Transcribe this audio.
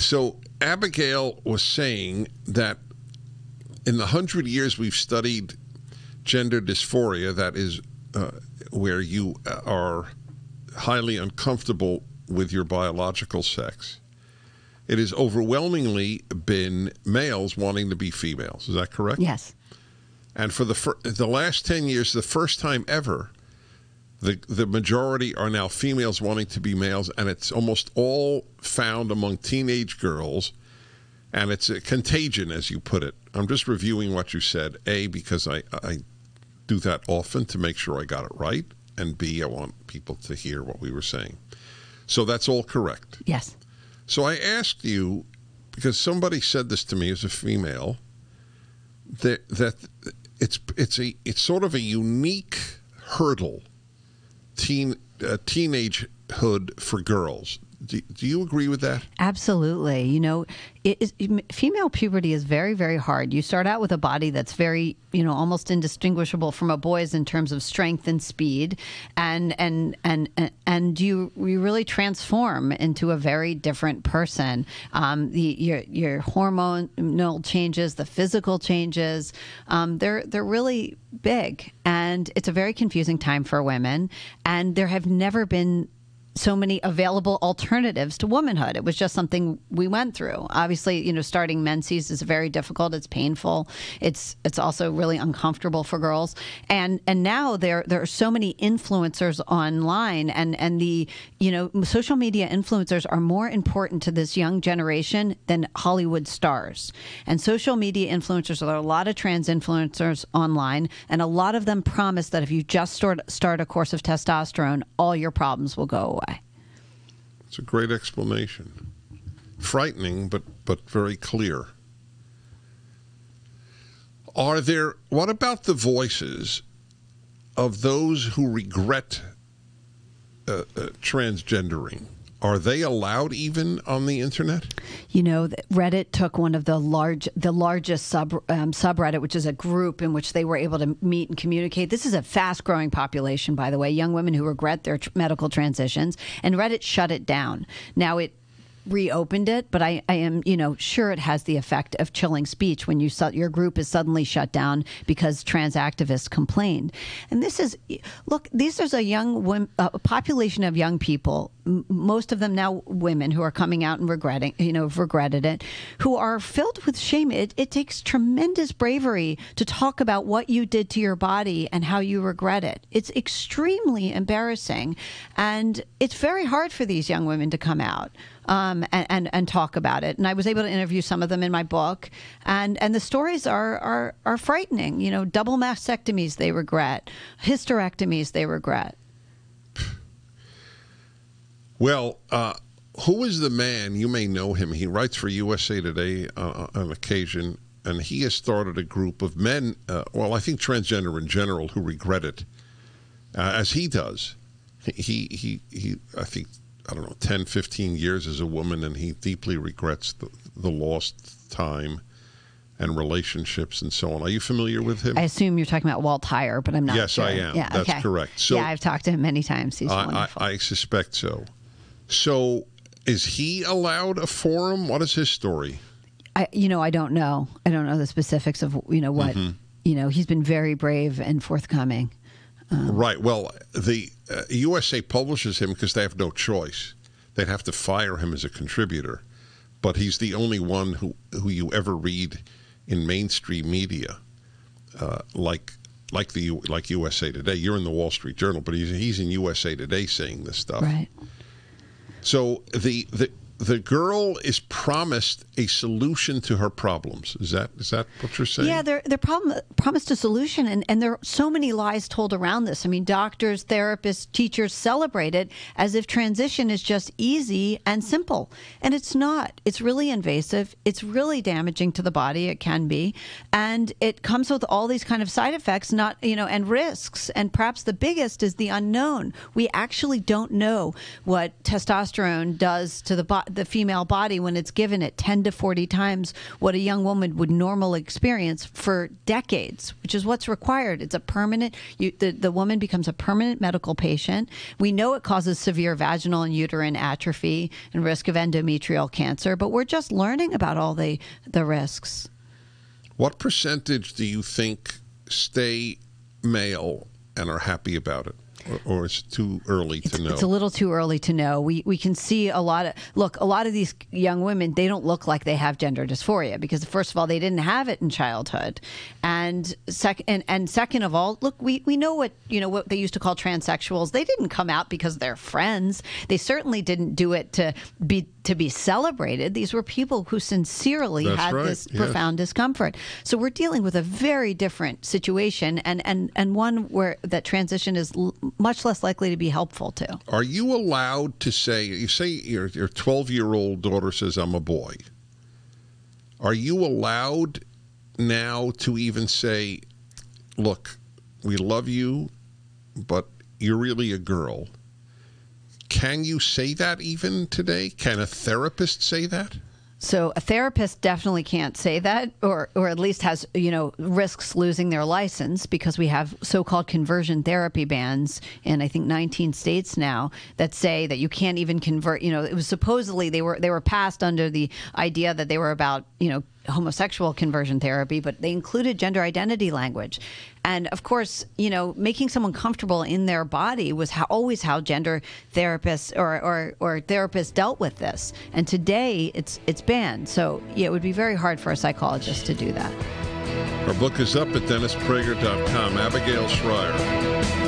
So Abigail was saying that in the hundred years we've studied gender dysphoria, that is uh, where you are highly uncomfortable with your biological sex. It has overwhelmingly been males wanting to be females. Is that correct? Yes. And for the fir- the last ten years, the first time ever, the the majority are now females wanting to be males, and it's almost all found among teenage girls, and it's a contagion, as you put it. I'm just reviewing what you said. A because I I do that often to make sure I got it right, and B I want people to hear what we were saying. So that's all correct. Yes. So I asked you because somebody said this to me as a female that that it's it's a it's sort of a unique hurdle teen uh, teenagehood for girls. Do, do you agree with that? Absolutely. You know, female puberty is very, very hard. You start out with a body that's very, you know, almost indistinguishable from a boy's in terms of strength and speed, and and and and you you really transform into a very different person. Um, the your your hormonal changes, the physical changes, um, they're they're really big, and it's a very confusing time for women. And there have never been so many available alternatives to womanhood. It was just something we went through. Obviously, you know, starting menses is very difficult. It's painful. It's it's also really uncomfortable for girls. And and now there there are so many influencers online and and the you know social media influencers are more important to this young generation than Hollywood stars. And social media influencers there are a lot of trans influencers online and a lot of them promise that if you just start start a course of testosterone, all your problems will go away. It's a great explanation. Frightening, but but very clear. Are there? What about the voices of those who regret uh, uh, transgendering? Are they allowed even on the internet? You know, Reddit took one of the large, the largest sub um, subreddit, which is a group in which they were able to meet and communicate. This is a fast-growing population, by the way, young women who regret their tr- medical transitions, and Reddit shut it down. Now it reopened it, but I, I am, you know, sure it has the effect of chilling speech when you su- your group is suddenly shut down because trans activists complained. And this is, look, this is a young a uh, population of young people, m- most of them now women who are coming out and regretting, you know, regretted it, who are filled with shame. It, it takes tremendous bravery to talk about what you did to your body and how you regret it. It's extremely embarrassing, and it's very hard for these young women to come out um, and, and, and talk about it. And I was able to interview some of them in my book, and and the stories are are are frightening. You know, double mastectomies they regret, hysterectomies they regret. Well, uh, who is the man? You may know him. He writes for USA Today uh, on occasion, and he has started a group of men. Uh, well, I think transgender in general who regret it, uh, as he does. He he he. I think I don't know, 10, 15 years as a woman, and he deeply regrets the, the lost time and relationships and so on. Are you familiar with him? I assume you're talking about Walt Heyer, but I'm not. Yes, sure. I am. Yeah, That's okay. correct. So yeah, I've talked to him many times. He's I, wonderful. I, I suspect so. So, is he allowed a forum? What is his story? I, you know, I don't know. I don't know the specifics of you know what. Mm-hmm. You know, he's been very brave and forthcoming. Um, right. Well, the uh, USA publishes him because they have no choice. They'd have to fire him as a contributor, but he's the only one who who you ever read in mainstream media, uh, like like the like USA Today. You're in the Wall Street Journal, but he's he's in USA Today saying this stuff. Right. So the the the girl is promised a solution to her problems. Is that is that what you're saying? Yeah, they're they're promised a solution, and, and there are so many lies told around this. I mean, doctors, therapists, teachers celebrate it as if transition is just easy and simple, and it's not. It's really invasive. It's really damaging to the body. It can be, and it comes with all these kind of side effects, not you know, and risks. And perhaps the biggest is the unknown. We actually don't know what testosterone does to the body the female body when it's given it 10 to 40 times what a young woman would normally experience for decades, which is what's required. It's a permanent, you, the, the woman becomes a permanent medical patient. We know it causes severe vaginal and uterine atrophy and risk of endometrial cancer, but we're just learning about all the, the risks. What percentage do you think stay male and are happy about it? Or, or it's too early to know. It's a little too early to know. We we can see a lot of look. A lot of these young women they don't look like they have gender dysphoria because first of all they didn't have it in childhood, and second and, and second of all, look we, we know what you know what they used to call transsexuals. They didn't come out because they're friends. They certainly didn't do it to be to be celebrated. These were people who sincerely That's had right, this yes. profound discomfort. So we're dealing with a very different situation, and and and one where that transition is l- much less likely to be helpful to. Are you allowed to say, you say your your 12 year old daughter says, I'm a boy. Are you allowed now to even say, look, we love you, but you're really a girl? Can you say that even today? Can a therapist say that? So a therapist definitely can't say that, or or at least has you know risks losing their license because we have so-called conversion therapy bans in I think 19 states now that say that you can't even convert. You know, it was supposedly they were they were passed under the idea that they were about you know homosexual conversion therapy, but they included gender identity language. And of course, you know, making someone comfortable in their body was how, always how gender therapists or, or, or therapists dealt with this. And today it's it's banned. So yeah, it would be very hard for a psychologist to do that. Our book is up at DennisPrager.com. Abigail Shrier.